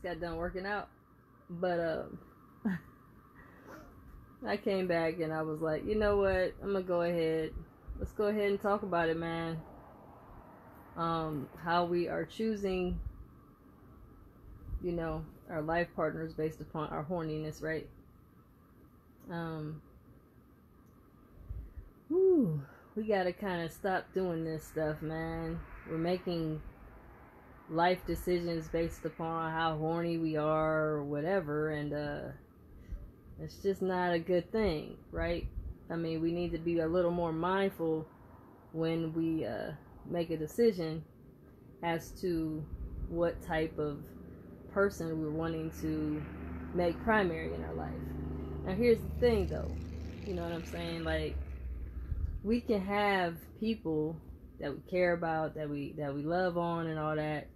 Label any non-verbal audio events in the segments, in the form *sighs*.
just got done working out. But um *laughs* I came back and I was like, you know what? I'm gonna go ahead. Let's go ahead and talk about it, man. Um, how we are choosing, you know, our life partners based upon our horniness, right? Um, whew, we gotta kind of stop doing this stuff, man. We're making life decisions based upon how horny we are or whatever, and uh it's just not a good thing, right? I mean, we need to be a little more mindful when we uh, make a decision as to what type of person we're wanting to make primary in our life. Now, here's the thing, though. You know what I'm saying? Like, we can have people that we care about, that we that we love on, and all that.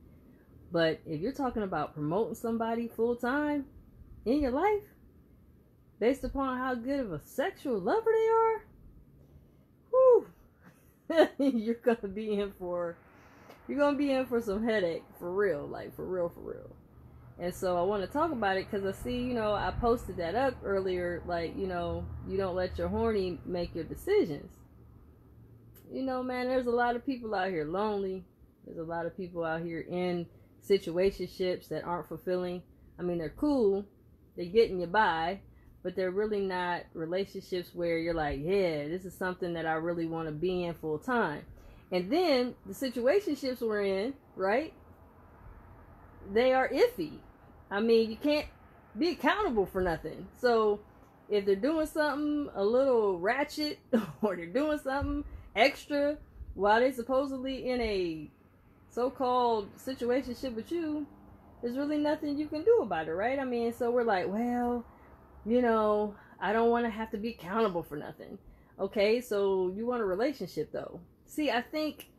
But if you're talking about promoting somebody full time in your life, based upon how good of a sexual lover they are, whew, *laughs* you're gonna be in for you're gonna be in for some headache for real, like for real, for real. And so I want to talk about it because I see, you know, I posted that up earlier, like, you know, you don't let your horny make your decisions. You know, man, there's a lot of people out here lonely. There's a lot of people out here in situationships that aren't fulfilling. I mean, they're cool, they're getting you by, but they're really not relationships where you're like, yeah, this is something that I really want to be in full time. And then the situationships we're in, right? They are iffy. I mean, you can't be accountable for nothing. So if they're doing something a little ratchet *laughs* or they're doing something extra while they're supposedly in a so-called situationship with you, there's really nothing you can do about it, right? I mean, so we're like, well, you know, I don't want to have to be accountable for nothing. Okay, so you want a relationship though. See, I think,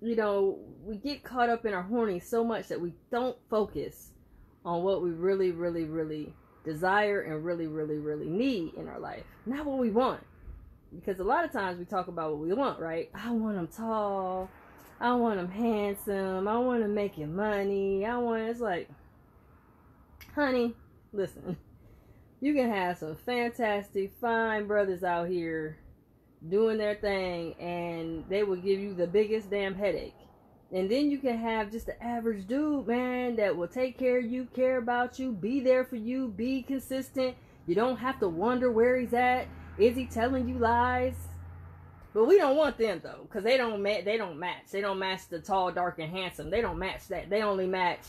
you know, we get caught up in our horny so much that we don't focus on what we really, really, really desire and really, really, really need in our life. Not what we want. Because a lot of times we talk about what we want, right? I want them tall. I want them handsome. I want make you money. I want, it's like, honey, listen *laughs* you can have some fantastic, fine brothers out here doing their thing, and they will give you the biggest damn headache. And then you can have just the average dude, man, that will take care of you, care about you, be there for you, be consistent. You don't have to wonder where he's at. Is he telling you lies? But we don't want them though, because they don't ma- they don't match. They don't match the tall, dark, and handsome. They don't match that. They only match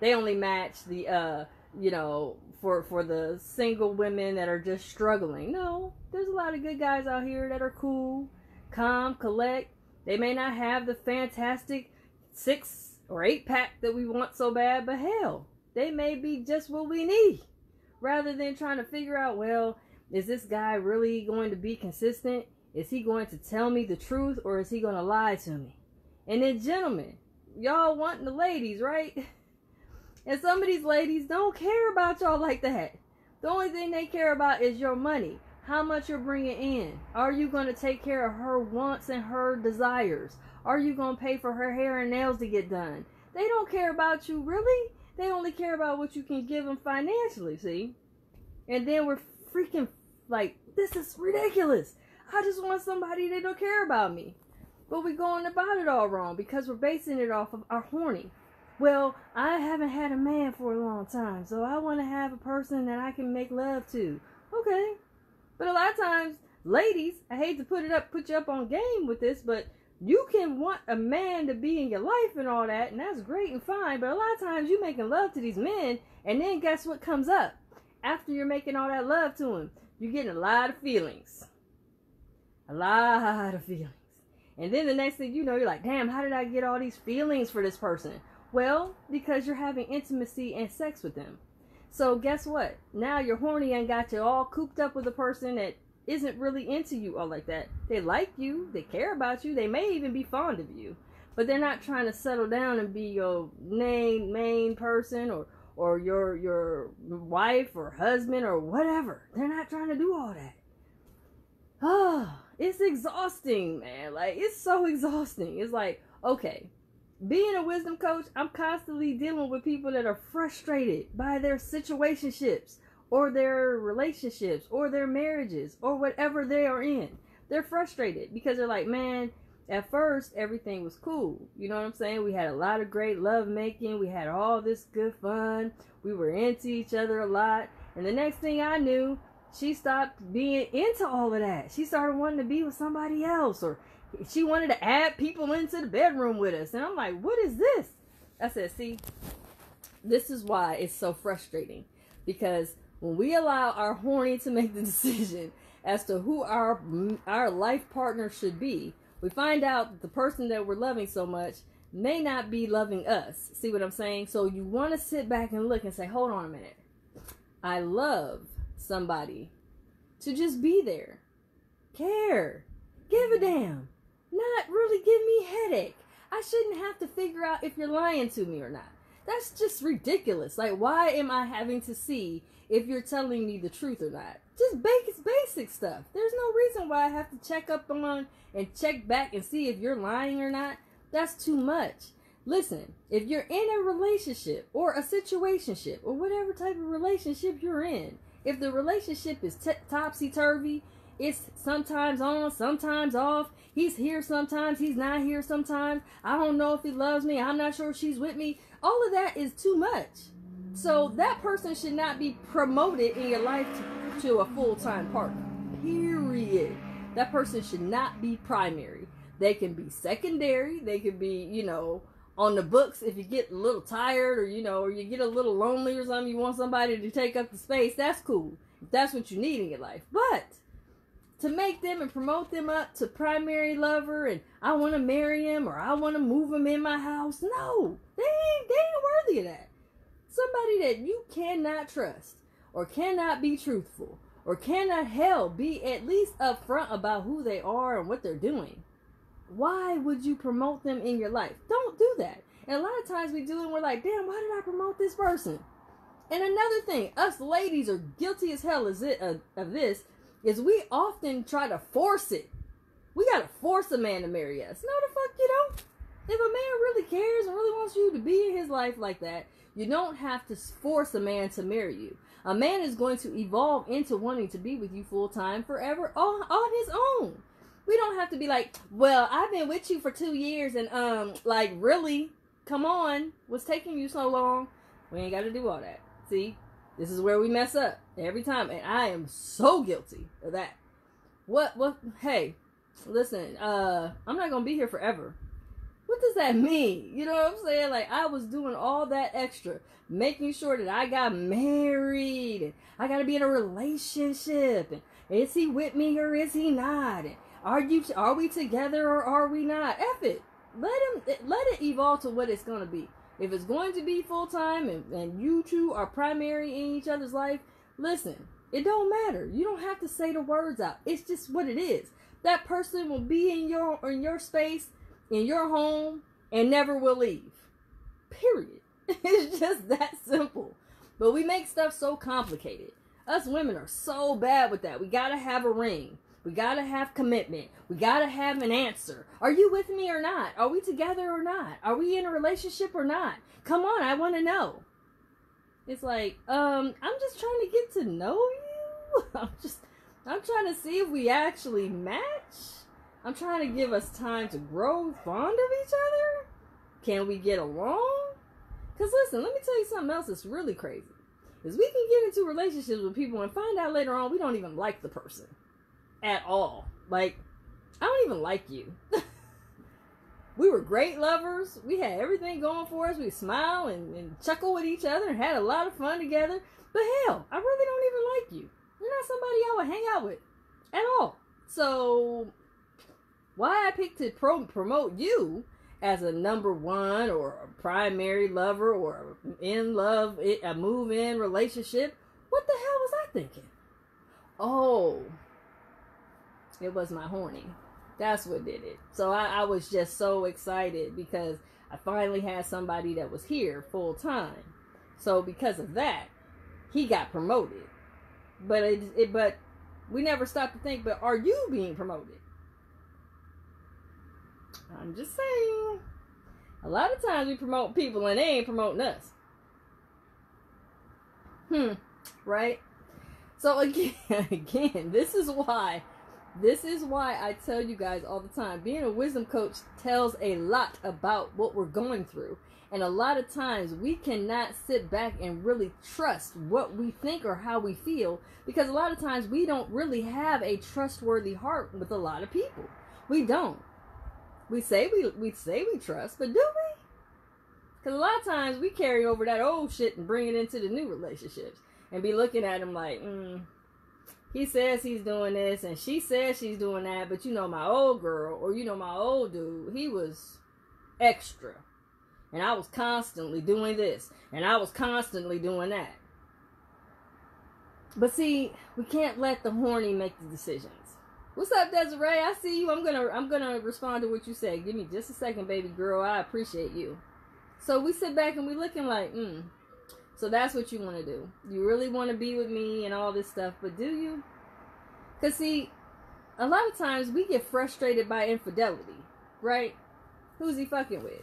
they only match the uh you know for for the single women that are just struggling. No, there's a lot of good guys out here that are cool, calm, collect. They may not have the fantastic six or eight pack that we want so bad, but hell, they may be just what we need. Rather than trying to figure out, well, is this guy really going to be consistent? Is he going to tell me the truth or is he going to lie to me? And then, gentlemen, y'all wanting the ladies, right? *laughs* And some of these ladies don't care about y'all like that. The only thing they care about is your money. How much you're bringing in. Are you going to take care of her wants and her desires? Are you going to pay for her hair and nails to get done? They don't care about you, really. They only care about what you can give them financially, see? And then we're freaking like, this is ridiculous. I just want somebody that don't care about me. But we're going about it all wrong because we're basing it off of our horny. Well, I haven't had a man for a long time, so I want to have a person that I can make love to. Okay. But a lot of times, ladies, I hate to put it up, put you up on game with this, but you can want a man to be in your life and all that, and that's great and fine. But a lot of times, you making love to these men, and then guess what comes up after you're making all that love to him? You're getting a lot of feelings, a lot of feelings, and then the next thing you know, you're like, damn, how did I get all these feelings for this person? Well, because you're having intimacy and sex with them. So guess what? Now you're horny and got you all cooped up with a person that isn't really into you all like that. They like you, they care about you, they may even be fond of you, but they're not trying to settle down and be your main main person or or your your wife or husband or whatever. They're not trying to do all that. Oh, *sighs* it's exhausting, man. Like it's so *laughs* exhausting. It's like, okay, being a wisdom coach, I'm constantly dealing with people that are frustrated by their situationships or their relationships or their marriages or whatever they are in. They're frustrated because they're like, man, at first everything was cool. You know what I'm saying? We had a lot of great love making. We had all this good fun. We were into each other a lot. And the next thing I knew, she stopped being into all of that. She started wanting to be with somebody else or she wanted to add people into the bedroom with us. And I'm like, what is this? I said, see, this is why it's so frustrating. Because when we allow our horny to make the *laughs* decision as to who our our life partner should be, we find out that the person that we're loving so much may not be loving us. See what I'm saying? So you want to sit back and look and say, hold on a minute. I love somebody to just be there, care, give a damn, not really give me headache. I shouldn't have to figure out if you're lying to me or not. That's just ridiculous. Like, why am I having to see if you're telling me the truth or not? Just basic, basic stuff. There's no reason why I have to check up on and check back and see if you're lying or not. That's too much. Listen, if you're in a relationship or a situationship or whatever type of relationship you're in, if the relationship is t- topsy turvy, it's sometimes on, sometimes off. He's here sometimes, he's not here sometimes. I don't know if he loves me. I'm not sure if she's with me. All of that is too much. So that person should not be promoted in your life to, to a full time partner. Period. That person should not be primary. They can be secondary. They could be, you know, on the books if you get a little tired or you know or you get a little lonely or something you want somebody to take up the space that's cool if that's what you need in your life but to make them and promote them up to primary lover and I want to marry him or I want to move him in my house. No, they ain't, they ain't worthy of that. Somebody that you cannot trust or cannot be truthful or cannot hell be at least upfront about who they are and what they're doing. Why would you promote them in your life? Don't do that. And a lot of times we do and we're like, damn, why did I promote this person? And another thing, us ladies are guilty as hell as it, uh, of this is we often try to force it. We gotta force a man to marry us. No, the fuck you don't. If a man really cares and really wants you to be in his life like that, you don't have to force a man to marry you. A man is going to evolve into wanting to be with you full time forever on, on his own. We don't have to be like, well, I've been with you for two years and um, like really, come on, what's taking you so long? We ain't got to do all that. See, this is where we mess up every time, and I am so guilty of that. What? What? Hey, listen. Uh, I'm not gonna be here forever. What does that mean? You know what I'm saying? Like I was doing all that extra, making sure that I got married, and I got to be in a relationship, and is he with me or is he not? And are you? Are we together or are we not? F it. Let him. Let it evolve to what it's gonna be. If it's going to be full time and, and you two are primary in each other's life, listen, it don't matter. You don't have to say the words out. It's just what it is. That person will be in your in your space, in your home, and never will leave. Period. *laughs* It's just that simple. But we make stuff so complicated. Us women are so bad with that. We gotta have a ring. We gotta have commitment. We gotta have an answer. Are you with me or not? Are we together or not? Are we in a relationship or not? Come on, I wanna know. It's like, um, I'm just trying to get to know you. *laughs* I'm just, I'm trying to see if we actually match. I'm trying to give us time to grow fond of each other. Can we get along? Because listen, let me tell you something else that's really crazy. Is we can get into relationships with people and find out later on we don't even like the person at all. Like, I don't even like you. *laughs* we were great lovers. We had everything going for us. We smile and, and chuckle with each other and had a lot of fun together. But hell, I really don't even like you. You're not somebody I would hang out with at all. So, why I picked to pro- promote you as a number one or a primary lover or in love, a move in relationship, what the hell was I thinking? Oh, it was my horny. That's what did it. So I, I was just so excited because I finally had somebody that was here full time. So because of that, he got promoted. But it, it but we never stopped to think, but are you being promoted? I'm just saying. A lot of times we promote people and they ain't promoting us. Hmm. Right? So *laughs* again, again, this is why this is why I tell you guys all the time being a wisdom coach tells a lot about what we're going through. And a lot of times we cannot sit back and really trust what we think or how we feel because a lot of times we don't really have a trustworthy heart with a lot of people. We don't. We say we we say we trust, but do we? Because a lot of times we carry over that old shit and bring it into the new relationships and be looking at them like, mm, he says he's doing this and she says she's doing that, but you know my old girl or you know my old dude, he was extra and I was constantly doing this, and I was constantly doing that. But see, we can't let the horny make the decisions. What's up, Desiree? I see you. I'm gonna I'm gonna respond to what you said. Give me just a second, baby girl. I appreciate you. So we sit back and we looking like, mm. So that's what you want to do. You really want to be with me and all this stuff, but do you? Cause see, a lot of times we get frustrated by infidelity, right? Who's he fucking with?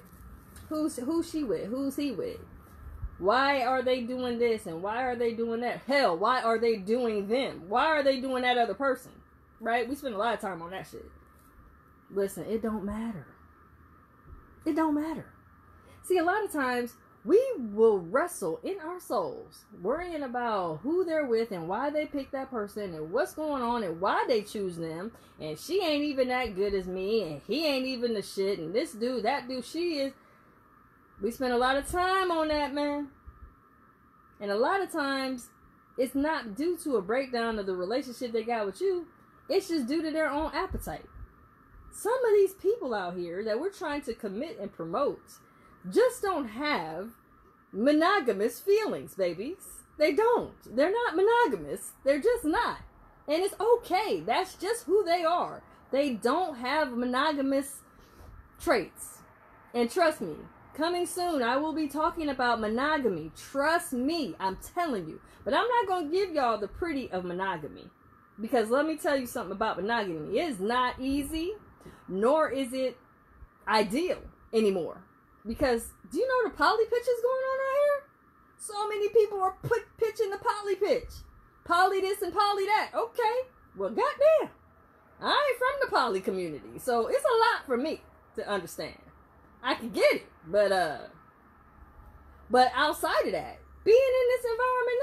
Who's who's she with? Who's he with? Why are they doing this and why are they doing that? Hell, why are they doing them? Why are they doing that other person? Right? We spend a lot of time on that shit. Listen, it don't matter. It don't matter. See, a lot of times we will wrestle in our souls, worrying about who they're with and why they picked that person and what's going on and why they choose them. And she ain't even that good as me, and he ain't even the shit, and this dude, that dude, she is. We spend a lot of time on that, man. And a lot of times, it's not due to a breakdown of the relationship they got with you. It's just due to their own appetite. Some of these people out here that we're trying to commit and promote just don't have monogamous feelings, babies. They don't. They're not monogamous. They're just not. And it's okay. That's just who they are. They don't have monogamous traits. And trust me, Coming soon, I will be talking about monogamy. Trust me, I'm telling you. But I'm not going to give y'all the pretty of monogamy. Because let me tell you something about monogamy. It is not easy, nor is it ideal anymore. Because do you know the poly pitch is going on right here? So many people are put pitching the poly pitch. Poly this and poly that. Okay. Well, goddamn. I ain't from the poly community. So it's a lot for me to understand. I can get it. But uh but outside of that, being in this environment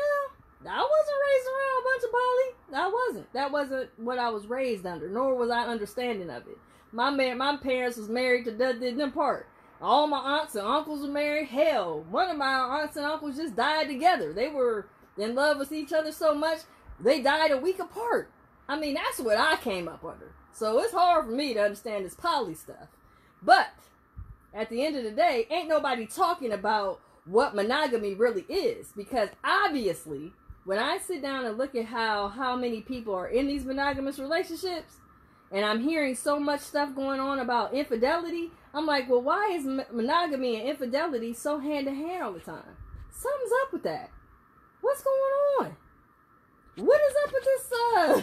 now, I wasn't raised around a bunch of poly. I wasn't. That wasn't what I was raised under, nor was I understanding of it. My man, my parents was married to did them part. All my aunts and uncles were married. Hell, one of my aunts and uncles just died together. They were in love with each other so much they died a week apart. I mean, that's what I came up under. So it's hard for me to understand this poly stuff. But at the end of the day, ain't nobody talking about what monogamy really is because obviously when I sit down and look at how how many people are in these monogamous relationships and I'm hearing so much stuff going on about infidelity, I'm like, well, why is monogamy and infidelity so hand to hand all the time? Something's up with that. What's going on? What is up with this uh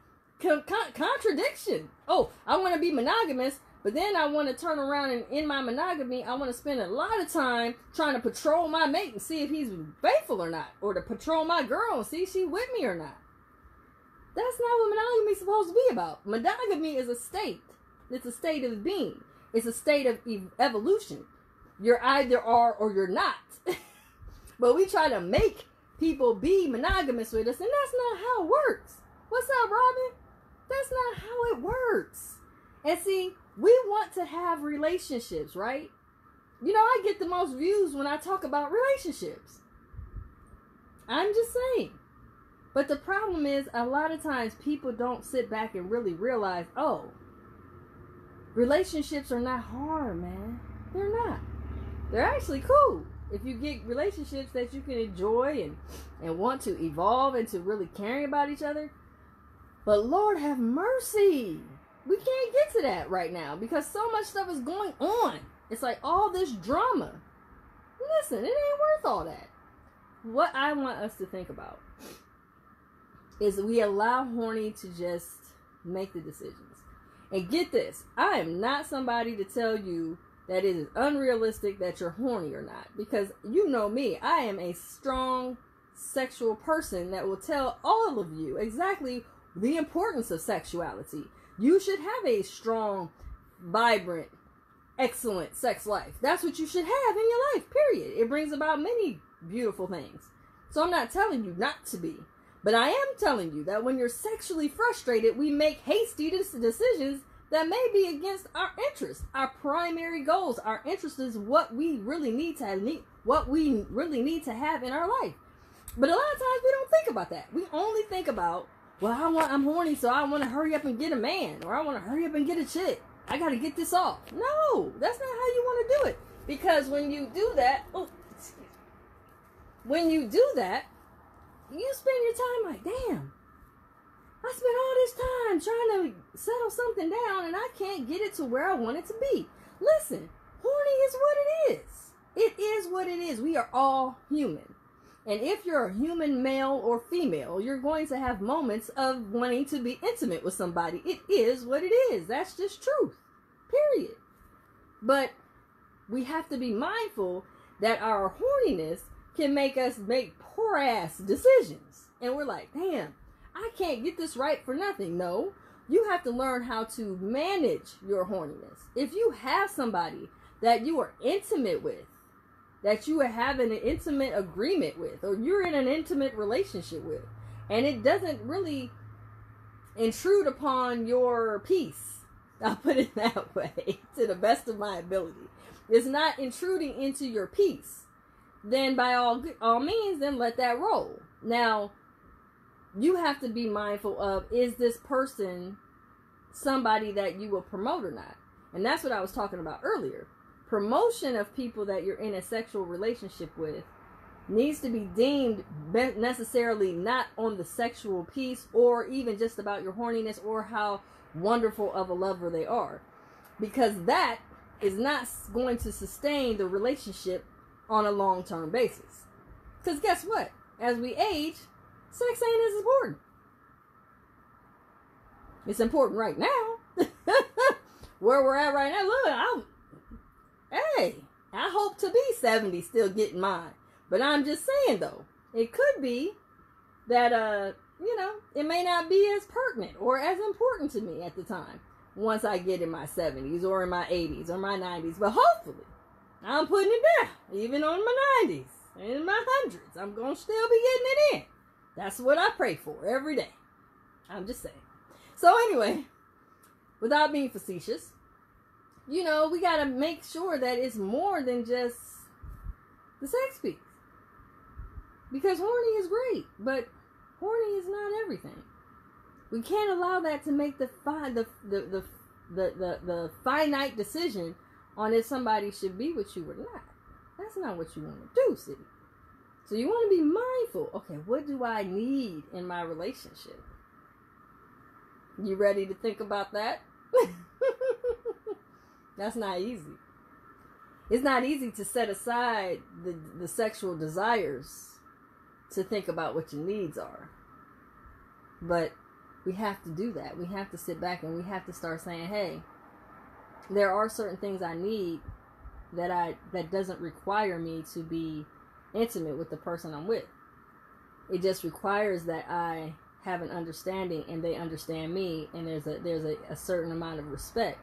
*laughs* con- con- contradiction? Oh, I want to be monogamous, but then I want to turn around and in my monogamy, I want to spend a lot of time trying to patrol my mate and see if he's faithful or not, or to patrol my girl and see if she's with me or not. That's not what monogamy is supposed to be about. Monogamy is a state. It's a state of being. It's a state of evolution. You're either are or you're not. *laughs* but we try to make people be monogamous with us, and that's not how it works. What's up, Robin? That's not how it works. And see, we want to have relationships, right? You know, I get the most views when I talk about relationships. I'm just saying. But the problem is, a lot of times people don't sit back and really realize, oh, relationships are not hard, man. They're not. They're actually cool. If you get relationships that you can enjoy and, and want to evolve into really caring about each other. But Lord have mercy we can't get to that right now because so much stuff is going on. It's like all this drama. Listen, it ain't worth all that. What I want us to think about is we allow horny to just make the decisions. And get this, I am not somebody to tell you that it is unrealistic that you're horny or not. Because you know me, I am a strong sexual person that will tell all of you exactly the importance of sexuality. You should have a strong, vibrant, excellent sex life. That's what you should have in your life, period. It brings about many beautiful things. So I'm not telling you not to be. But I am telling you that when you're sexually frustrated, we make hasty decisions that may be against our interests, our primary goals. Our interest is what we really need to have, what we really need to have in our life. But a lot of times we don't think about that. We only think about, well, I want, I'm horny, so I want to hurry up and get a man, or I want to hurry up and get a chick. I got to get this off. No, that's not how you want to do it. Because when you do that, oh, when you do that, you spend your time like, damn, I spent all this time trying to settle something down and I can't get it to where I want it to be. Listen, horny is what it is. It is what it is. We are all human. And if you're a human male or female, you're going to have moments of wanting to be intimate with somebody. It is what it is. That's just truth. Period. But we have to be mindful that our horniness can make us make poor ass decisions. And we're like, damn, I can't get this right for nothing. No, you have to learn how to manage your horniness. If you have somebody that you are intimate with, that you are having an intimate agreement with, or you're in an intimate relationship with, and it doesn't really intrude upon your peace, *laughs* I'll put it that way, *laughs* to the best of my ability. It's not intruding into your peace. Then by all all means, then let that roll. Now, you have to be mindful of is this person somebody that you will promote or not? And that's what I was talking about earlier. Promotion of people that you're in a sexual relationship with needs to be deemed necessarily not on the sexual piece or even just about your horniness or how wonderful of a lover they are. Because that is not going to sustain the relationship on a long term basis. Because guess what? As we age, sex ain't as important. It's important right now. *laughs* Where we're at right now, look, I'm, hey, I hope to be 70 still getting mine. But I'm just saying though, it could be that, uh, you know, it may not be as pertinent or as important to me at the time once I get in my 70s or in my 80s or my 90s. But hopefully, I'm putting it down, even on my 90s and my hundreds. I'm going to still be getting it in. That's what I pray for every day. I'm just saying. So, anyway, without being facetious, you know, we got to make sure that it's more than just the sex piece. Because horny is great, but horny is not everything. We can't allow that to make the fi- the, the, the, the, the, the finite decision on if somebody should be with you or not. That's not what you want to do, see. So you want to be mindful. Okay, what do I need in my relationship? You ready to think about that? *laughs* That's not easy. It's not easy to set aside the, the sexual desires to think about what your needs are. But we have to do that. We have to sit back and we have to start saying, hey, there are certain things I need that I that doesn't require me to be intimate with the person I'm with. It just requires that I have an understanding and they understand me and there's a there's a, a certain amount of respect.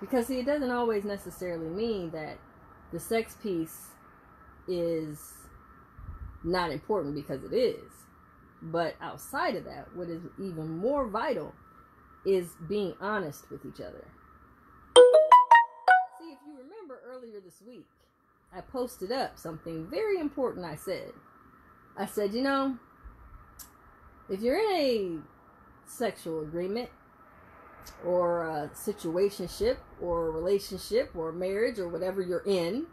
Because see it doesn't always necessarily mean that the sex piece is not important because it is. But outside of that, what is even more vital is being honest with each other. Earlier this week, I posted up something very important I said. I said, you know, if you're in a sexual agreement or a situationship or a relationship or marriage or whatever you're in,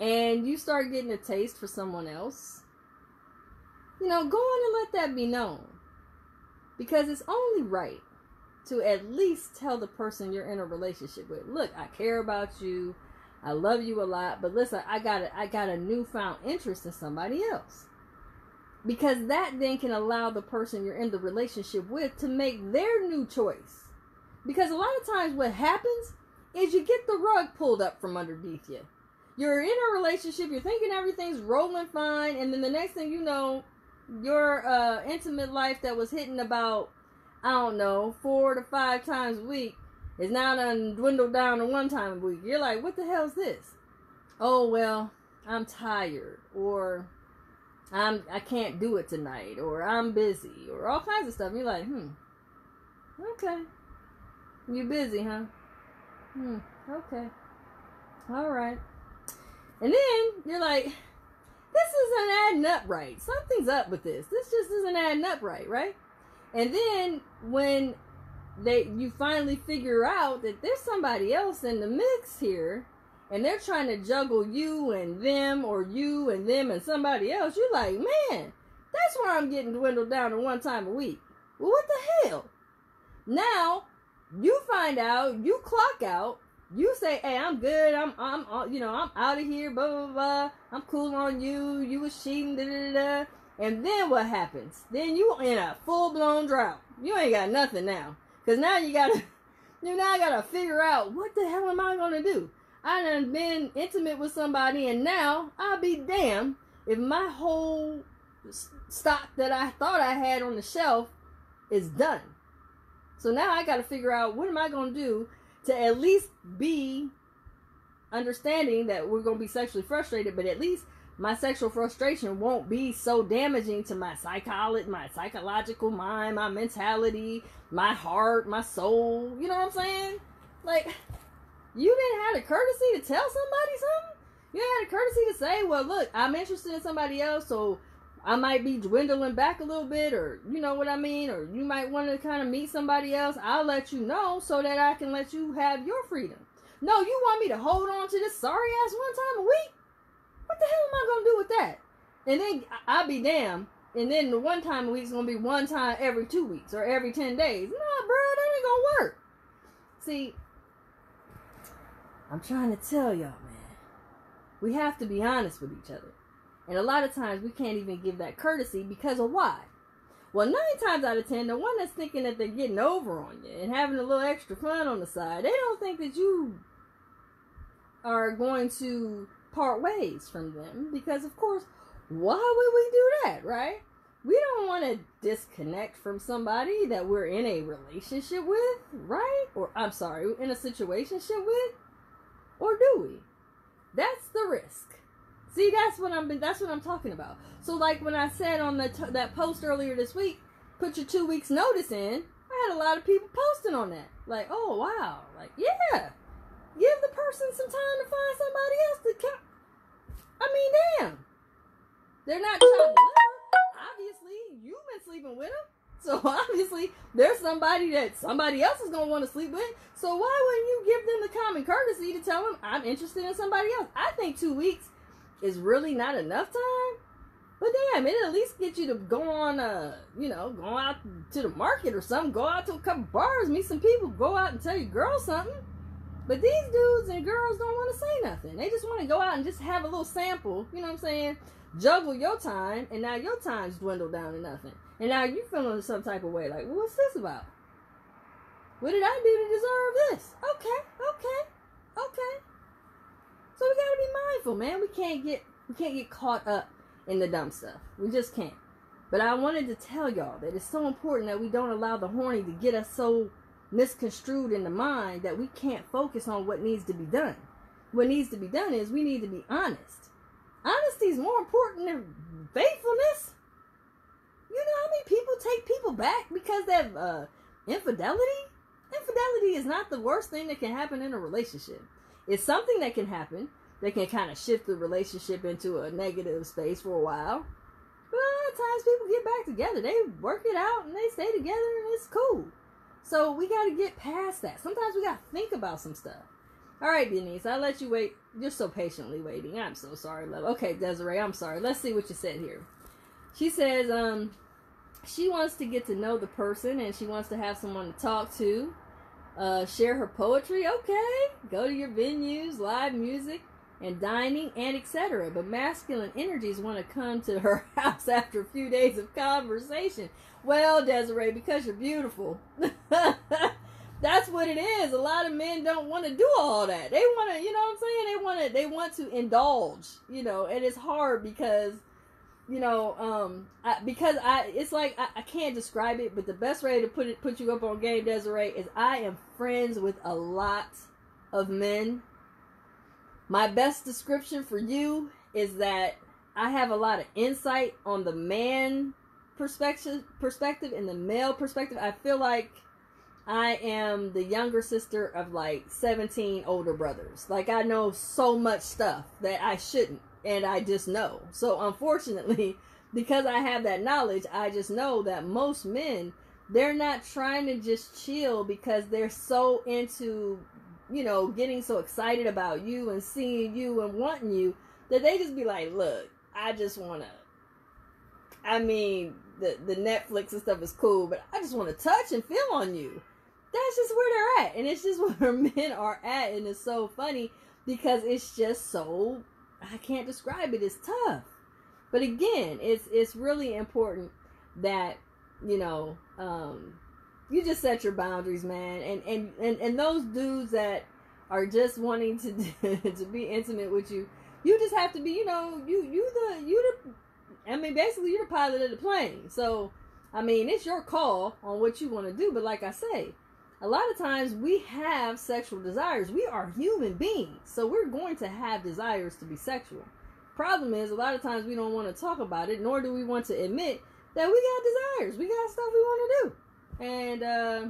and you start getting a taste for someone else, you know, go on and let that be known. Because it's only right to at least tell the person you're in a relationship with, look, I care about you. I love you a lot, but listen, I got a, I got a newfound interest in somebody else. Because that then can allow the person you're in the relationship with to make their new choice. Because a lot of times what happens is you get the rug pulled up from underneath you. You're in a relationship, you're thinking everything's rolling fine, and then the next thing you know, your uh, intimate life that was hitting about, I don't know, four to five times a week is now done dwindled down to one time a week. You're like, what the hell is this? Oh, well, I'm tired, or I'm I can't do it tonight, or I'm busy, or all kinds of stuff. You're like, hmm, okay, you busy, huh? Hmm, okay, all right. And then you're like, this isn't adding up right. Something's up with this. This just isn't adding up right, right? And then when they you finally figure out that there's somebody else in the mix here and they're trying to juggle you and them or you and them and somebody else, you're like, man, that's why I'm getting dwindled down to one time a week. Well, what the hell? Now, you find out, you clock out, you say, hey, I'm good, I'm, I'm, uh, you know, I'm out of here, blah, blah, blah, I'm cool on you, you was cheating, da, da, da. And then what happens? Then you in a full blown drought. You ain't got nothing now. Cause now you gotta, *laughs* you now gotta figure out what the hell am I gonna do? I done been intimate with somebody, and now I'll be damned if my whole stock that I thought I had on the shelf is done. So now I got to figure out what am I to do to at least be understanding that we're to be sexually frustrated, but at least my sexual frustration won't be so damaging to my psychology, my psychological mind, my mentality, my heart, my soul. You know what I'm saying? Like you didn't have the courtesy to tell somebody something? You had the courtesy to say, well, look, I'm interested in somebody else, so I might be dwindling back a little bit, or you know what I mean, or you might want to kind of meet somebody else. I'll let you know so that I can let you have your freedom. No, you want me to hold on to this sorry ass one time a week? What the hell am I gonna do with that? And then I'll be damned. And then the one time a week's gonna be one time every two weeks or every ten days. Nah, bro, that ain't gonna work. See, I'm trying to tell y'all, man. We have to be honest with each other. And a lot of times we can't even give that courtesy because of why? Well, nine times out of ten, the one that's thinking that they're getting over on you and having a little extra fun on the side, they don't think that you are going to part ways from them because, of course, why would we do that, right? We don't want to disconnect from somebody that we're in a relationship with, right? Or, I'm sorry, in a situationship with. Or do we? That's the risk. See, that's what I'm that's what I'm talking about. So like when I said on the t- that post earlier this week, put your 2 weeks notice in, I had a lot of people posting on that. Like, "Oh, wow." Like, "Yeah. Give the person some time to find somebody else to count. I mean, damn. They're not trying to Obviously, you've been sleeping with them. So *laughs* obviously, there's somebody that somebody else is gonna want to sleep with. So why wouldn't you give them the common courtesy to tell them I'm interested in somebody else? I think two weeks is really not enough time. But damn, it at least get you to go on, uh, you know, go out to the market or something. Go out to a couple bars, meet some people, go out and tell your girl something. But these dudes and girls don't want to say nothing. They just want to go out and just have a little sample. You know what I'm saying? Juggle your time, and now your time's dwindled down to nothing. And now you feeling some type of way, like, well, what's this about? What did I do to deserve this? Okay, okay, okay. So we gotta be mindful, man. We can't get we can't get caught up in the dumb stuff. We just can't. But I wanted to tell y'all that it's so important that we don't allow the horny to get us so misconstrued in the mind that we can't focus on what needs to be done. What needs to be done is we need to be honest. Honesty is more important than faithfulness. You know how many people take people back because have uh, infidelity? Infidelity is not the worst thing that can happen in a relationship. It's something that can happen that can kind of shift the relationship into a negative space for a while. But a lot of times people get back together. They work it out and they stay together and it's cool. So we got to get past that. Sometimes we got to think about some stuff. All right, Denise, I'll let you wait. You're so patiently waiting. I'm so sorry, love. Okay, Desiree, I'm sorry. Let's see what you said here. She says, um, she wants to get to know the person and she wants to have someone to talk to. Uh, share her poetry, okay. Go to your venues, live music, and dining, and etc. But masculine energies want to come to her *laughs* house after a few days of conversation. Well, Desiree, because you're beautiful. *laughs* that's what it is. A lot of men don't want to do all that. They want to, you know what I'm saying? They want to, they want to indulge, you know, and it's hard because, you know, um, I, because I, it's like I, I can't describe it, but the best way to put it, put you up on game, Desiree, is I am friends with a lot of men. My best description for you is that I have a lot of insight on the man perspective, perspective and the male perspective. I feel like I am the younger sister of like 17 older brothers. Like I know so much stuff that I shouldn't and I just know. So unfortunately, *laughs* because I have that knowledge, I just know that most men they're not trying to just chill because they're so into you know getting so excited about you and seeing you and wanting you that they just be like, "Look, I just want to I mean, the the Netflix and stuff is cool, but I just want to touch and feel on you." that's just where they're at. And it's just *laughs* where men are at. And it's so funny because it's just so, I can't describe it. It's tough. But again, it's, it's really important that, you know, um, you just set your boundaries, man. And, and, and, and those dudes that are just wanting to, *laughs* to be intimate with you, you just have to be, you know, you, you the, you the, I mean, basically you're the pilot of the plane. So, I mean, it's your call on what you want to do. But like I say, a lot of times we have sexual desires. We are human beings, so we're going to have desires to be sexual. Problem is, a lot of times we don't want to talk about it, nor do we want to admit that we got desires. We got stuff we want to do, and uh,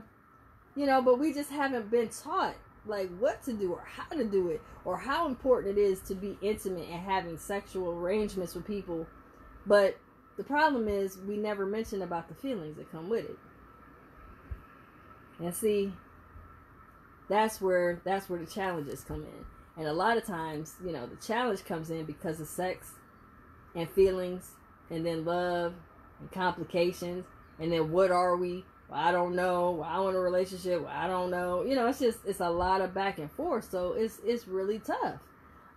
you know, but we just haven't been taught like what to do or how to do it or how important it is to be intimate and having sexual arrangements with people. But the problem is we never mention about the feelings that come with it. And see, that's where that's where the challenges come in. And a lot of times, you know, the challenge comes in because of sex and feelings and then love and complications and then what are we? I don't know. I want a relationship. I don't know. You know, it's just it's a lot of back and forth. So it's it's really tough.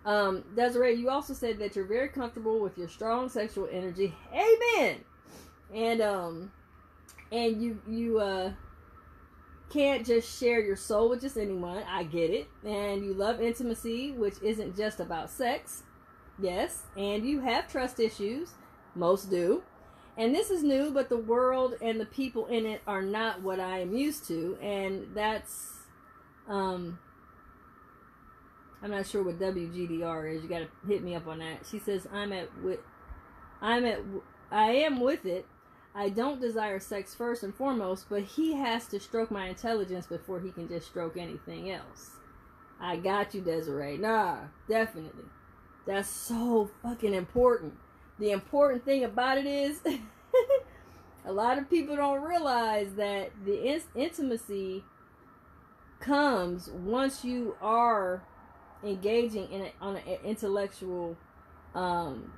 Um, Desiree, you also said that you're very comfortable with your strong sexual energy. Amen. And um, and you you uh can't just share your soul with just anyone. I get it. And you love intimacy, which isn't just about sex. Yes. And you have trust issues. Most do. And this is new, but the world and the people in it are not what I am used to. And that's, um, I'm not sure what WGDR is. You got to hit me up on that. She says, I'm at, with, I'm at, I am with it I don't desire sex first and foremost, but he has to stroke my intelligence before he can just stroke anything else. I got you, Desiree. Nah, definitely. That's so fucking important. The important thing about it is, *laughs* a lot of people don't realize that the in- intimacy comes once you are engaging in a, on an intellectual, um,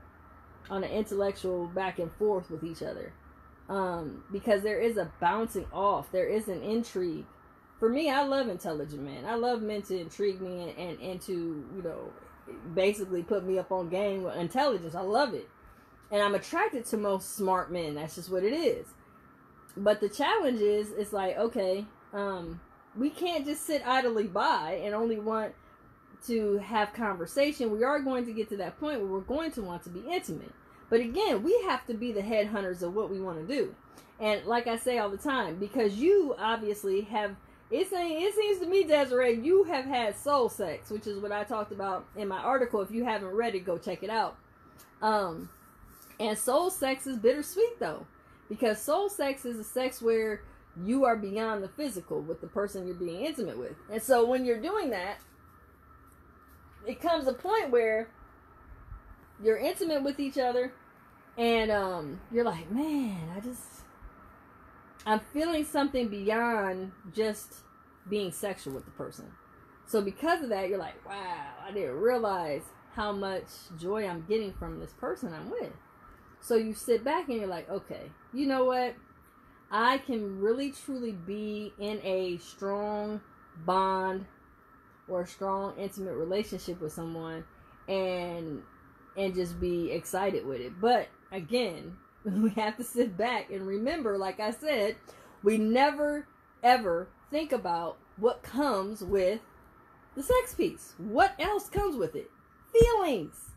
on an intellectual back and forth with each other um, because there is a bouncing off. There is an intrigue. For me, I love intelligent men. I love men to intrigue me and, and, and to, you know, basically put me up on game with intelligence. I love it. And I'm attracted to most smart men. That's just what it is. But the challenge is, it's like, okay, um, we can't just sit idly by and only want to have conversation. We are going to get to that point where we're going to want to be intimate. But again, we have to be the headhunters of what we want to do. And like I say all the time, because you obviously have it seems, it seems to me, Desiree, you have had soul sex, which is what I talked about in my article. If you haven't read it, go check it out. Um, and soul sex is bittersweet though, because soul sex is a sex where you are beyond the physical with the person you're being intimate with. And so when you're doing that, it comes a point where you're intimate with each other and um you're like man i just i'm feeling something beyond just being sexual with the person so because of that you're like wow i didn't realize how much joy i'm getting from this person i'm with so you sit back and you're like okay you know what i can really truly be in a strong bond or a strong intimate relationship with someone and and just be excited with it. But again, *laughs* we have to sit back and remember, like I said, we never ever think about what comes with the sex piece. What else comes with it? Feelings.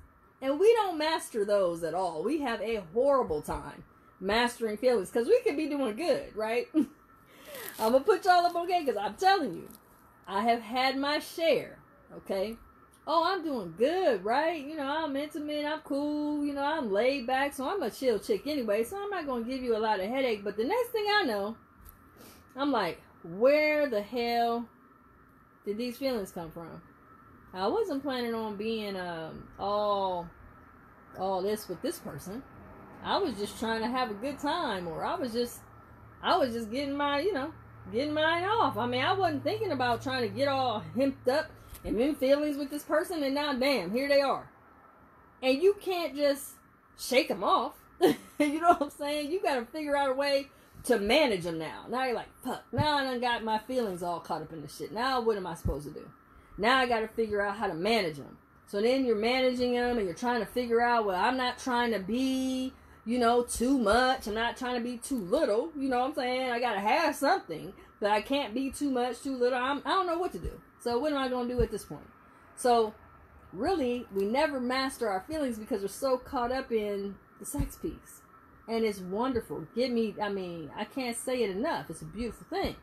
And we don't master those at all. We have a horrible time mastering feelings because we could be doing good, right? *laughs* I'm to put y'all up okay because I'm telling you, I have had my share, okay? Oh, I'm doing good, right? You know, I'm intimate, I'm cool, you know, I'm laid back, so I'm a chill chick anyway, so I'm not going to give you a lot of headache. But the next thing I know, I'm like, where the hell did these feelings come from? I wasn't planning on being um, all all this with this person. I was just trying to have a good time, or I was just I was just getting my you know getting mine off. I mean, I wasn't thinking about trying to get all hemped up and in feelings with this person, and now damn, here they are. And you can't just shake them off. *laughs* you know what I'm saying? You got to figure out a way to manage them now. Now you're like, fuck, now I done got my feelings all caught up in this shit. Now what am I supposed to do? Now I got to figure out how to manage them. So then you're managing them and you're trying to figure out, well, I'm not trying to be, you know, too much. I'm not trying to be too little. You know what I'm saying? I got to have something, but I can't be too much, too little. I'm, I don't know what to do. So what am I going to do at this point? So really, we never master our feelings because we're so caught up in the sex piece and it's wonderful. Give me, I mean, I can't say it enough. It's a beautiful thing.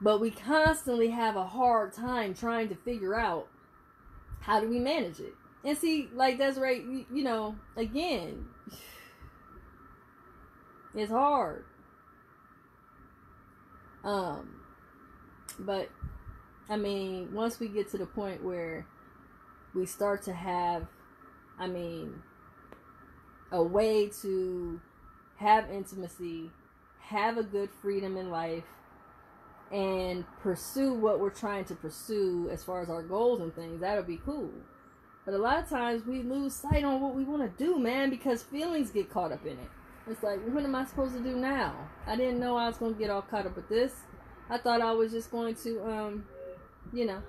But we constantly have a hard time trying to figure out how do we manage it. And see, like Desiree, you, you know, again, *sighs* it's hard. Um, but I mean, once we get to the point where we start to have, I mean, a way to have intimacy, have a good freedom in life, and pursue what we're trying to pursue as far as our goals and things, that'll be cool. But a lot of times we lose sight on what we want to do, man, because feelings get caught up in it. It's like, what am I supposed to do now? I didn't know I was going to get all caught up with this. I thought I was just going to, um, you know,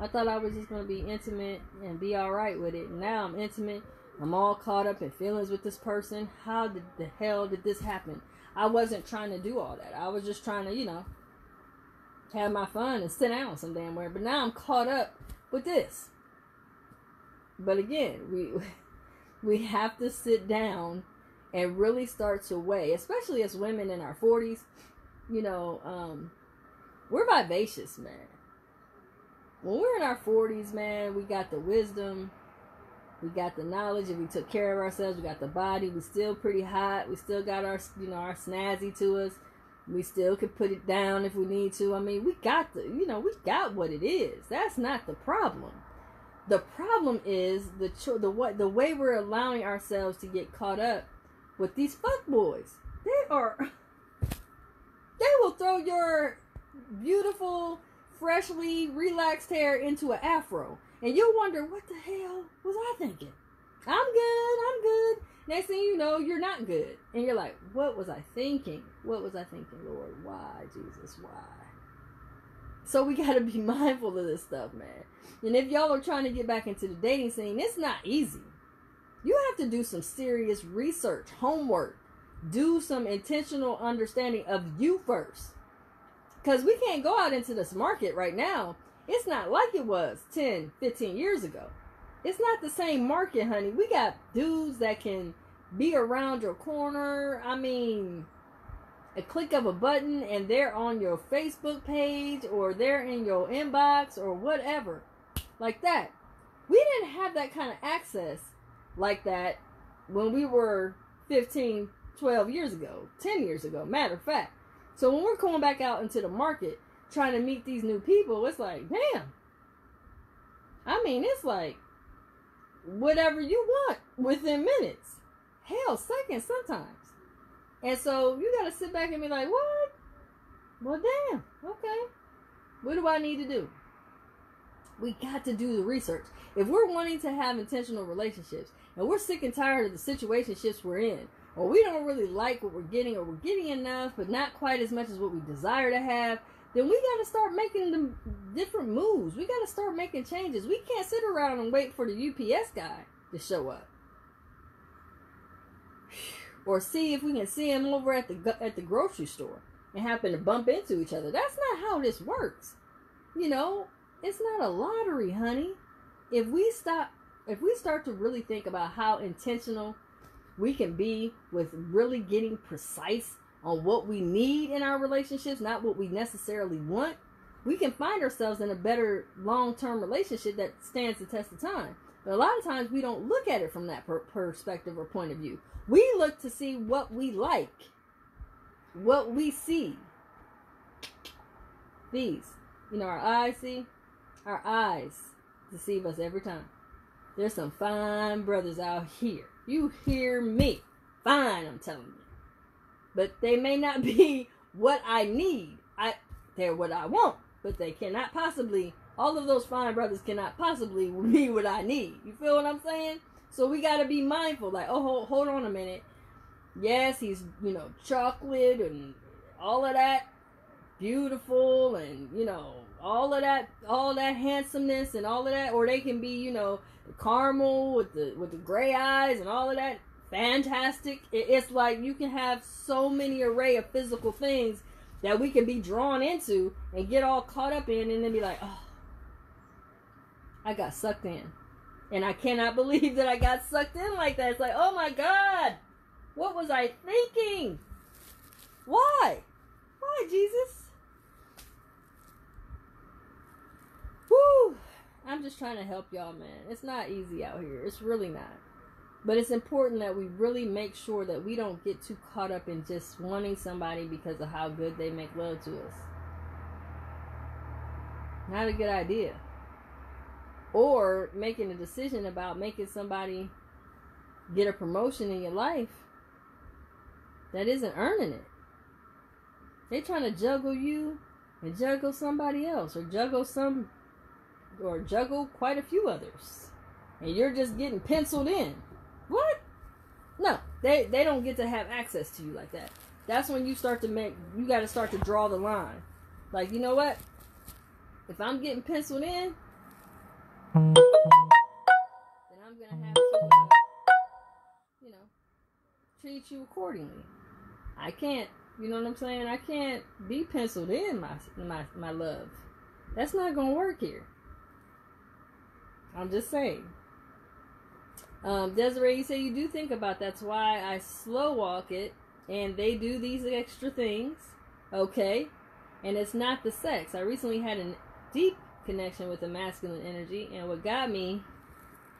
I thought I was just going to be intimate and be all right with it. Now I'm intimate I'm all caught up in feelings with this person. How did the hell did this happen? I wasn't trying to do all that. I was just trying to, you know, have my fun and sit down some damn where. But now I'm caught up with this. But again, we *laughs* we have to sit down and really start to weigh, especially as women in our 40s. You know, um, we're vivacious, man. When we're in our 40s, man, we got the wisdom, we got the knowledge and we took care of ourselves. We got the body. We still pretty hot. We still got our, you know, our snazzy to us. We still could put it down if we need to. I mean, we got the, you know, we got what it is. That's not the problem. The problem is the cho- the what the way we're allowing ourselves to get caught up with these fuck boys. They are. *laughs* They will throw your beautiful, freshly relaxed hair into an afro and you'll wonder, what the hell was I thinking? I'm good, I'm good. Next thing you know, you're not good. And you're like, what was I thinking? What was I thinking, Lord? Why, Jesus, why? So we *laughs* got to be mindful of this stuff, man. And if y'all are trying to get back into the dating scene, it's not easy. You have to do some serious research, homework, do some intentional understanding of you first. Because we can't go out into this market right now it's not like it was 10, 15 years ago. It's not the same market, honey. We got dudes that can be around your corner. I mean, a click of a button and they're on your Facebook page or they're in your inbox or whatever. Like that. We didn't have that kind of access like that when we were 15, 12 years ago, 10 years ago, matter of fact. So when we're going back out into the market, trying to meet these new people, it's like, damn. I mean, it's like whatever you want within minutes. Hell, seconds sometimes. And so you got to sit back and be like, what? Well, damn. Okay. What do I need to do? We got to do the research. If we're wanting to have intentional relationships and we're sick and tired of the situationships we're in, or we don't really like what we're getting, or we're getting enough, but not quite as much as what we desire to have, then we got to start making the different moves. We got to start making changes. We can't sit around and wait for the UPS guy to show up. Or see if we can see him over at the at the grocery store. and happen to bump into each other. That's not how this works. You know, it's not a lottery, honey. If we stop, if we start to really think about how intentional we can be with really getting precise on what we need in our relationships, not what we necessarily want, we can find ourselves in a better long term relationship that stands the test of time. But a lot of times we don't look at it from that per- perspective or point of view. We look to see what we like, what we see. These, you know, our eyes see, our eyes deceive us every time. There's some fine brothers out here. You hear me? Fine, I'm telling you. But they may not *laughs* be what I need. I they're what I want, but they cannot possibly all of those fine brothers cannot possibly *laughs* be what I need. You feel what I'm saying? So we got to be mindful. Like, oh, hold, hold on a minute. Yes, he's you know chocolate and all of that, beautiful, and you know all of that, all that handsomeness and all of that. Or they can be you know caramel with the with the gray eyes and all of that. Fantastic. It's like you can have so many array of physical things that we can be drawn into and get all caught up in, and then be like, oh I got sucked in. And I cannot *laughs* believe that I got sucked in like that. It's like, oh my God, what was I thinking? Why? Why, Jesus? Whoo! I'm just trying to help y'all, man. It's not easy out here. It's really not. But it's important that we really make sure that we don't get too caught up in just wanting somebody because of how good they make love to us. Not a good idea or making a decision about making somebody get a promotion in your life that isn't earning it. They're trying to juggle you and juggle somebody else or juggle some or juggle quite a few others. And you're just getting penciled in. What? No, they they don't get to have access to you like that. That's when you start to make you got to start to draw the line. Like, you know what? If I'm getting penciled in, then I'm gonna have to, you know, treat you accordingly. I can't, you know what I'm saying? I can't be penciled in my my my love. That's not gonna work here. I'm just saying. Um, Desiree, you say you do think about that's why I slow walk it, and they do these extra things, okay? And it's not the sex. I recently had a deep connection with the masculine energy. And what got me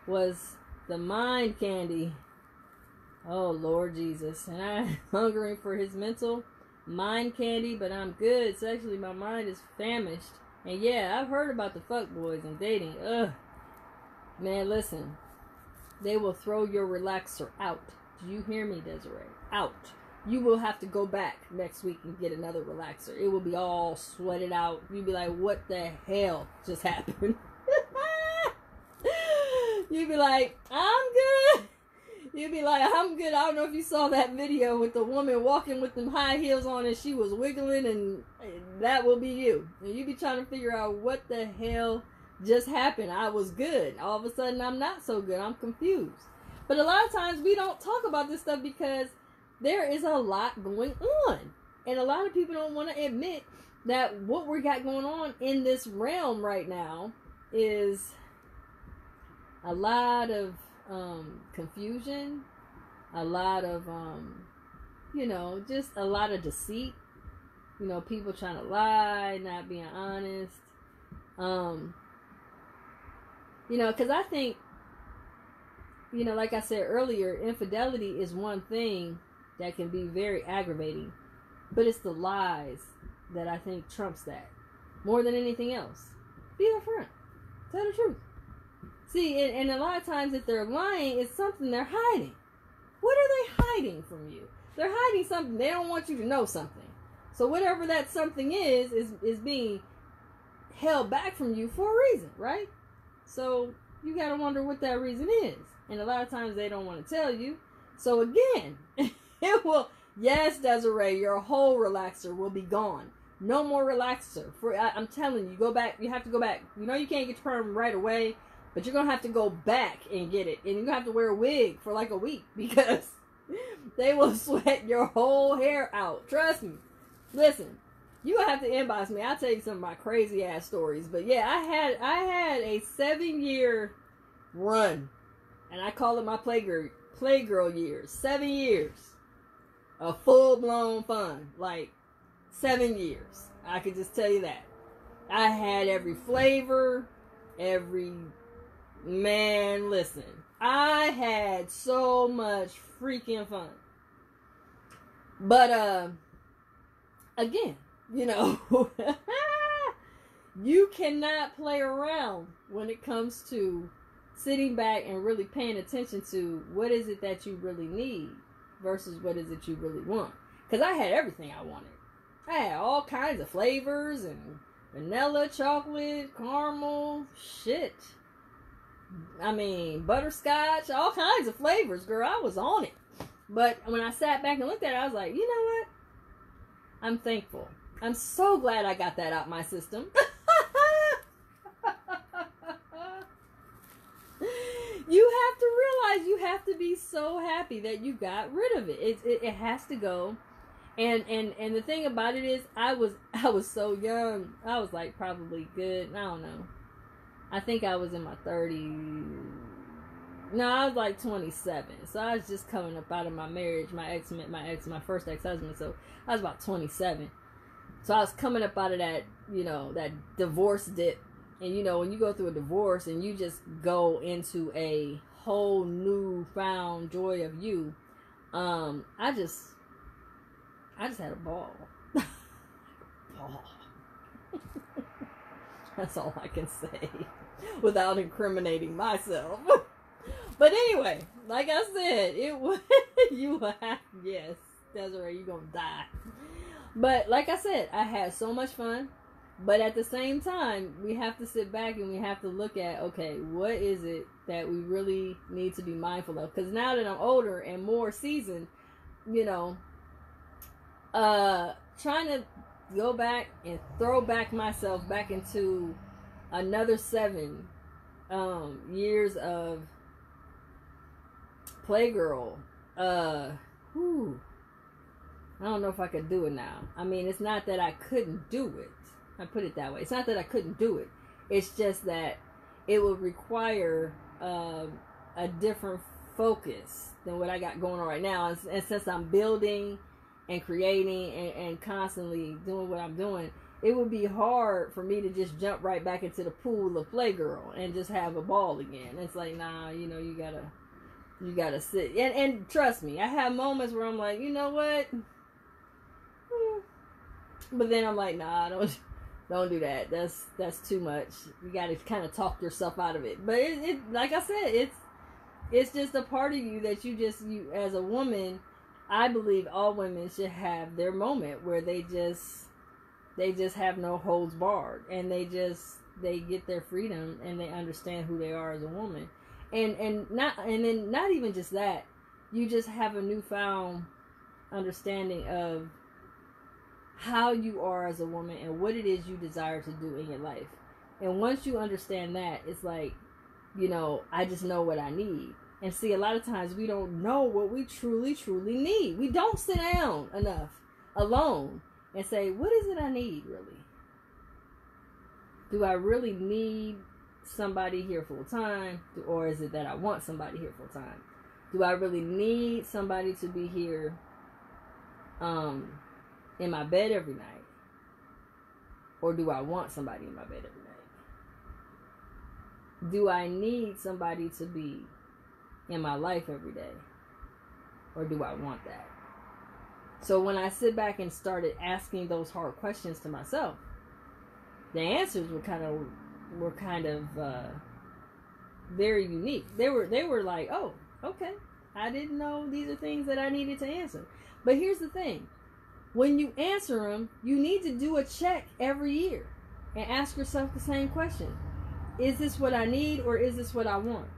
was the mind candy. Oh, Lord Jesus. And I'm *laughs* hungering for his mental mind candy, but I'm good. Sexually, my mind is famished. And yeah, I've heard about the fuck boys and dating. Ugh. Man, listen. They will throw your relaxer out. Do you hear me, Desiree? Out you will have to go back next week and get another relaxer. It will be all sweated out. You'll be like, what the hell just *laughs* happened? You'd be like, I'm good. You'd be like, I'm good. I don't know if you saw that video with the woman walking with them high heels on and she was wiggling, and that will be you. And you'd be trying to figure out what the hell just happened. I was good. All of a sudden, I'm not so good. I'm confused. But a lot of times, we don't talk about this stuff because there is a lot going on. And a lot of people don't want to admit that what we got going on in this realm right now is a lot of um, confusion, a lot of, um, you know, just a lot of deceit. You know, people trying to lie, not being honest. Um, you know, because I think, you know, like I said earlier, infidelity is one thing that can be very aggravating. But it's the lies that I think trumps that more than anything else. Be upfront. Tell the truth. See, and, and a lot of times if they're lying, it's something they're hiding. What are they hiding from you? They're hiding something. They don't want you to know something. So whatever that something is, is is being held back from you for a reason, right? So you gotta wonder what that reason is. And a lot of times they don't want to tell you. So again, *laughs* it will. Yes, Desiree, your whole relaxer will be gone. No more relaxer. For I, am telling you, go back. You have to go back. You know you can't get your perm right away, but you're gonna have to go back and get it, and you're gonna have to wear a wig for like a week *laughs* because they will *laughs* sweat your whole hair out. Trust me. listen, you gonna have to inbox me. I'll tell you some of my crazy ass stories. But yeah, I had I had a seven year run, and I call it my playgirl playgirl years. Seven years a full blown fun, like seven years. I can just tell you that. I had every flavor, every man. Listen, I had so much freaking fun. But uh, again, you know, *laughs* you cannot play around when it comes to sitting back and really paying attention to what is it that you really need versus what is it you really want. Because I had everything I wanted. I had all kinds of flavors and vanilla, chocolate, caramel, shit. I mean, butterscotch, all kinds of flavors, girl. I was on it. But when I sat back and looked at it, I was like, you know what? I'm thankful I'm so glad I got that out of my system. *laughs* you have to realize you have to be so happy that you got rid of it. It, it. it has to go. And and and the thing about it is I was *laughs* I was so young. I was like probably good. I don't know. I think I was in my 30s. No, I was like 27. So I was just coming up out of my marriage. My ex, my ex, my first ex-husband. So I was about 27 so I was coming up out of that, you know, that divorce dip. And you know, when you go through a divorce and you just go into a whole new found joy of you, um, I just I just had a ball. *laughs* ball. *laughs* That's all I can say *laughs* without incriminating myself. but anyway, like I said, it was you have yes, Desiree, you're gonna die. But like I said, I had so much fun. But at the same time, we have to sit back and we have to look at okay, what is it that we really need to be mindful of? Because now that I'm older and more seasoned, you know, uh, trying to go back and throw back myself back into another seven um, years of playgirl. Uh, whew, I don't know if I could do it now. I mean, it's not that I couldn't do it. I put it that way. It's not that I couldn't do it. It's just that it would require uh, a different focus than what I got going on right now. And, and since I'm building and creating and, and constantly doing what I'm doing, it would be hard for me to just jump right back into the pool of playgirl and just have a ball again. It's like, nah, you know, you gotta, you gotta sit. And and trust me, I have moments where I'm like, you know what? But then I'm like, nah, don't don't do that. That's that's too much. You got to kind of talk yourself out of it. But it, it, like I said, it's it's just a part of you that you just you as a woman. I believe all women should have their moment where they just they just have no holds barred and they just they get their freedom and they understand who they are as a woman and and not and then not even just that you just have a newfound understanding of how you are as a woman and what it is you desire to do in your life. And once you understand that, it's like, you know, I just know what I need. And see, a lot of times we don't know what we truly, truly need. We don't sit down enough alone and say, what is it I need really? Do I really need somebody here full time? Or is it that I want somebody here full time? Do I really need somebody to be here um, in my bed every night? Or do I want somebody in my bed every night? Do I need somebody to be in my life every day? Or do I want that? So when I sit back and started asking those hard questions to myself, the answers were kind of were kind of uh, very unique. They were they were like, oh, okay, I didn't know these are things that I needed to answer. But here's the thing: when you answer them, you need to do a check every year and ask yourself the same question Is this what I need or is this what I want?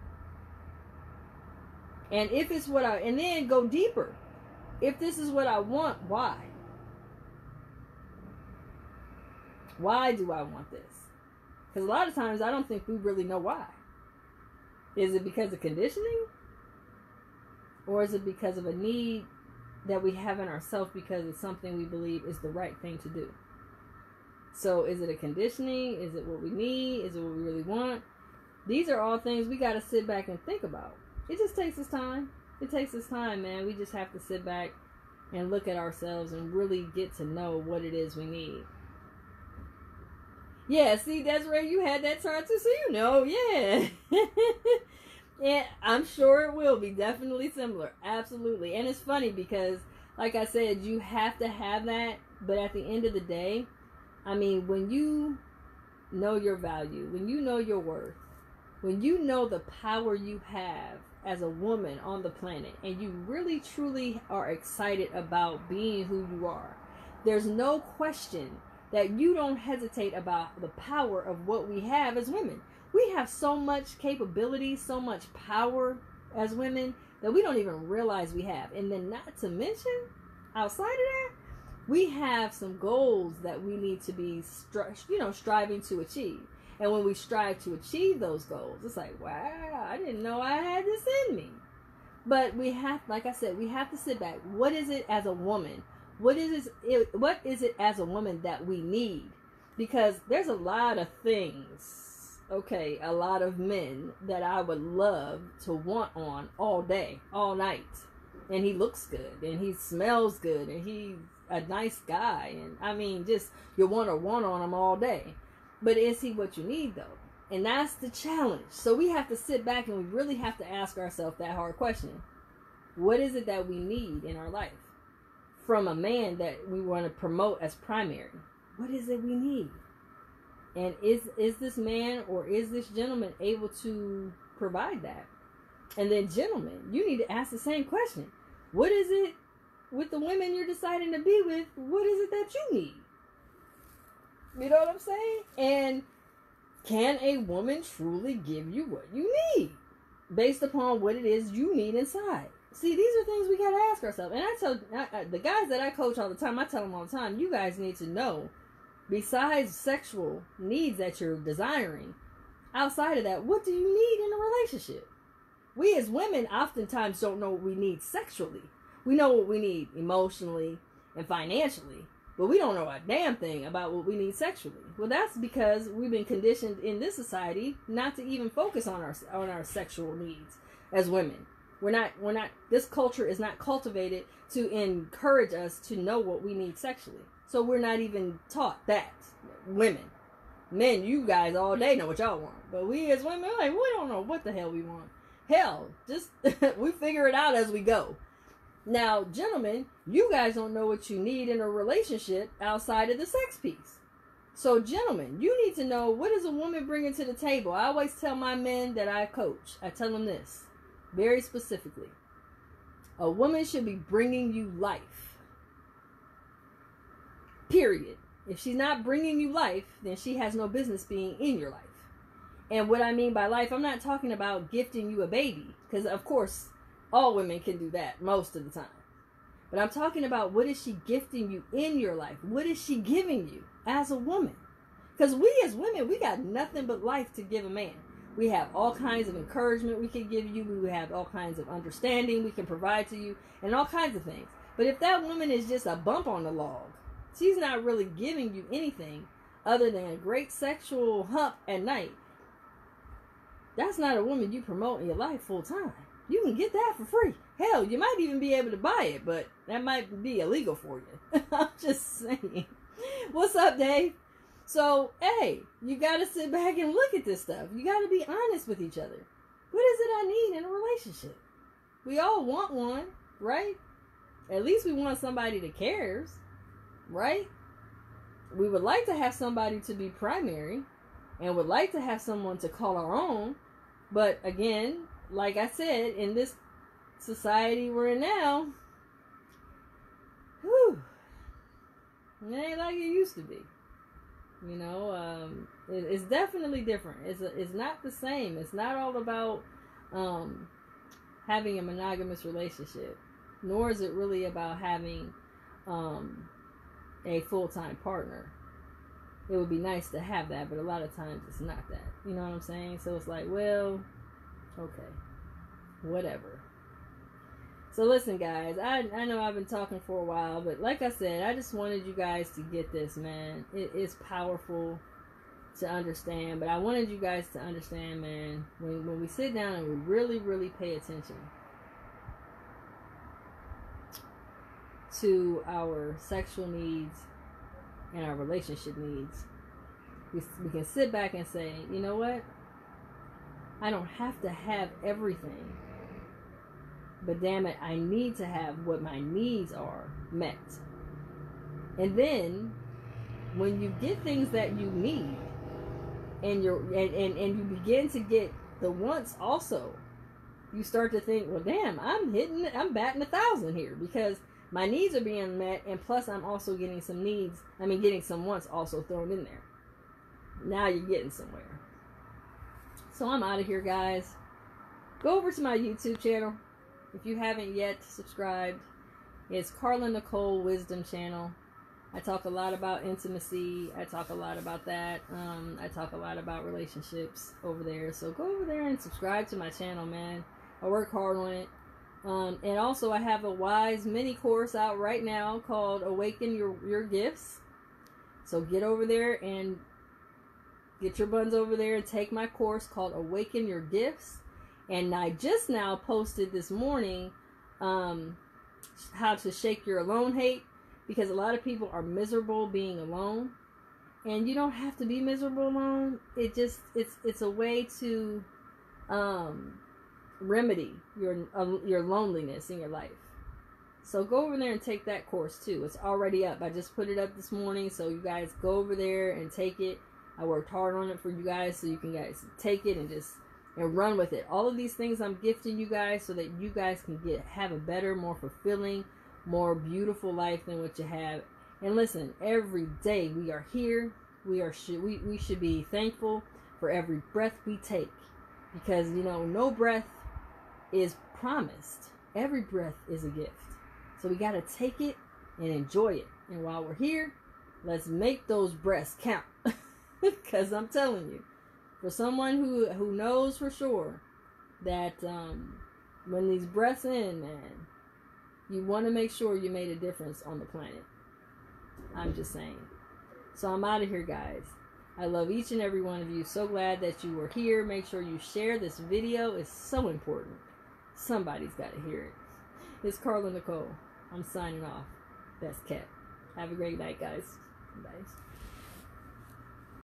And if it's what I, and then go deeper. If this is what I want, why? Why do I want this? Because a lot of times I don't think we really know why. Is it because of conditioning? Or is it because of a need that we have in ourselves because it's something we believe is the right thing to do. So, is it a conditioning? Is it what we need? Is it what we really want? These are all things we got to sit back and think about. It just takes us time. It takes us time, man. We just have to sit back and look at ourselves and really get to know what it is we need. Yeah, see, Desiree, you had that chart too, so you know, yeah. *laughs* and I'm sure it will be definitely similar. Absolutely. And it's funny because, like I said, you have to have that, but at the end of the day, I mean, when you know your value, when you know your worth, when you know the power you have as a woman on the planet, and you really truly are excited about being who you are, there's no question that you don't hesitate about the power of what we have as women. We have so much capability, so much power as women that we don't even realize we have. And then, not to mention, outside of that, we have some goals that we need to be, stri- you know, striving to achieve. And when we strive to achieve those goals, it's like, wow, I didn't know I had this in me. But we have, like I said, we have to sit back. What is it as a woman? What is it? What is it as a woman that we need? Because there's a lot of things, okay, a lot of men that I would love to want on all day, all night, and he looks good, and he smells good, and he's a nice guy, and I mean, just you want to want on him all day. But is he what you need though? And that's the challenge. So we have to sit back and we really have to ask ourselves that hard question. What is it that we need in our life from a man that we want to promote as primary? What is it we need? And is is this man or is this gentleman able to provide that? And then gentlemen, you need to ask the same question. What is it with the women you're deciding to be with? What is it that you need? You know what I'm saying? And can a woman truly give you what you need based upon what it is you need inside? See, these are things we got to ask ourselves. And I tell I, I, the guys that I coach all the time, I tell them all the time, you guys need to know, besides sexual needs that you're desiring, outside of that, what do you need in a relationship? We as women oftentimes don't know what we need sexually. We know what we need emotionally and financially, but we don't know a damn thing about what we need sexually. Well, that's because we've been conditioned in this society not to even focus on our on our sexual needs as women. We're not we're not this culture is not cultivated to encourage us to know what we need sexually. So we're not even taught that. Women. Men, you guys all day know what y'all want. But we as women, like, we don't know what the hell we want. Hell, just *laughs* we figure it out as we go. Now, gentlemen, you guys don't know what you need in a relationship outside of the sex piece. So, gentlemen, you need to know what is a woman bringing to the table. I always tell my men that I coach, I tell them this very specifically. A woman should be bringing you life. Period. If she's not bringing you life, then she has no business being in your life. And what I mean by life, I'm not talking about gifting you a baby, because of course all women can do that most of the time. But I'm talking about what is she gifting you in your life? What is she giving you as a woman? Because we as women, we got nothing but life to give a man. We have all kinds of encouragement we can give you. We have all kinds of understanding we can provide to you, and all kinds of things. But if that woman is just a bump on the log, she's not really giving you anything other than a great sexual hump at night. That's not a woman you promote in your life full time. You can get that for free. Hell, you might even be able to buy it, but that might be illegal for you. *laughs* I'm just saying. What's up, Dave? So, hey, you got to sit back and look at this stuff. You got to be honest with each other. What is it I need in a relationship? We all want one, right? At least we want somebody that cares, right? We would like to have somebody to be primary and would like to have someone to call our own. But again, like I said, in this society we're in now, whew, it ain't like it used to be. You know, um, it, it's definitely different. It's a, it's not the same. It's not all about um, having a monogamous relationship, nor is it really about having um, a full time partner. It would be nice to have that, but a lot of times it's not that. You know what I'm saying? So it's like, well, okay, whatever. So listen, guys. I I know I've been talking for a while, but like I said, I just wanted you guys to get this, man. It is powerful to understand, but I wanted you guys to understand, man. When when we sit down and we really, really pay attention to our sexual needs and our relationship needs, we, we can sit back and say, you know what? I don't have to have everything. But damn it, I need to have what my needs are met. And then when you get things that you need and you're and, and, and you begin to get the wants also, you start to think, well damn, I'm hitting I'm batting a thousand here because my needs are being met and plus I'm also getting some needs I mean getting some wants also thrown in there. Now you're getting somewhere. So I'm out of here guys. Go over to my YouTube channel if you haven't yet subscribed, it's Carla Nicole Wisdom Channel. I talk a lot about intimacy. I talk a lot about that. Um, I talk a lot about relationships over there. So go over there and subscribe to my channel, man. I work hard on it. Um, and also, I have a wise mini course out right now called Awaken Your, Your Gifts. So get over there and get your buns over there and take my course called Awaken Your Gifts. And I just now posted this morning um, how to shake your alone hate because a lot of people are miserable being alone. And you don't have to be miserable alone. It just it's it's a way to um, remedy your uh, your loneliness in your life. So go over there and take that course too. It's already up. I just put it up this morning, so you guys go over there and take it. I worked hard on it for you guys, so you can guys take it and just and run with it. All of these things I'm gifting you guys so that you guys can get have a better, more fulfilling, more beautiful life than what you have. And listen, every day we are here. We are should we, we should be thankful for every breath we take. Because you know, no breath is promised. Every breath is a gift. So we gotta take it and enjoy it. And while we're here, let's make those breaths count. *laughs* Because I'm telling you, for someone who who knows for sure that um, when these breaths in, man, you want to make sure you made a difference on the planet. I'm just saying. So I'm out of here, guys. I love each and every one of you. So glad that you were here. Make sure you share this video. It's so important. Somebody's got to hear it. It's Carla Nicole. I'm signing off. Best kept. Have a great night, guys. Bye.